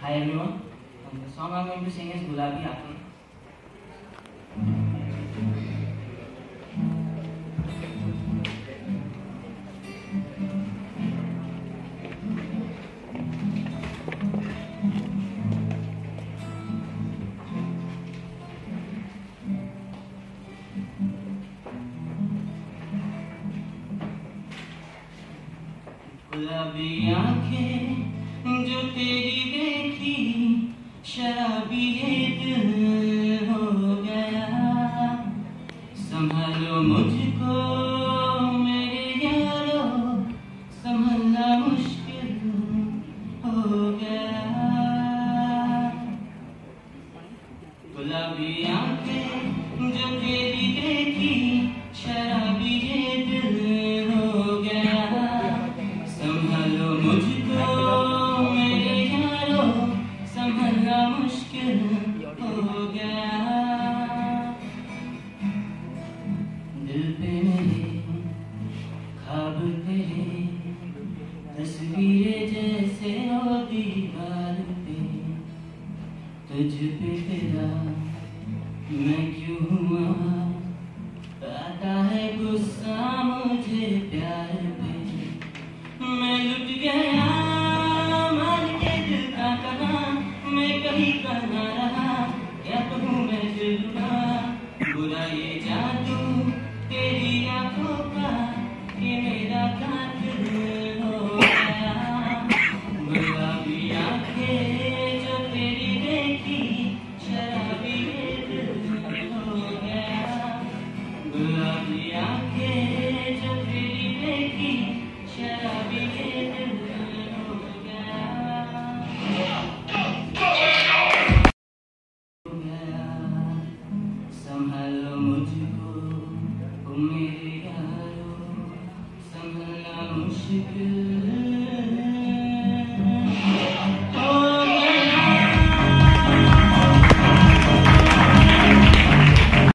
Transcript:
Hi everyone. Um, the song I'm going to sing is Gulabi Aake. गुलाबी आँखें गुलाबी। आँखें जो तेरी देखी, शराबी ये दिल हो गया। संभालो मुझको, मेरे यारो, संभलना मुश्किल हो गया। दिल पे तुझ पे तेरा मैं क्यों हुआ आता है गुस्सा मुझे प्यार पे? मैं लुट गया मान के दिल का कहा। मैं कहीं कहना रहा, क्या कहूँ मैं जुलना बुरा ये मुझको ओ मेरे यारो संभलना मुश्किल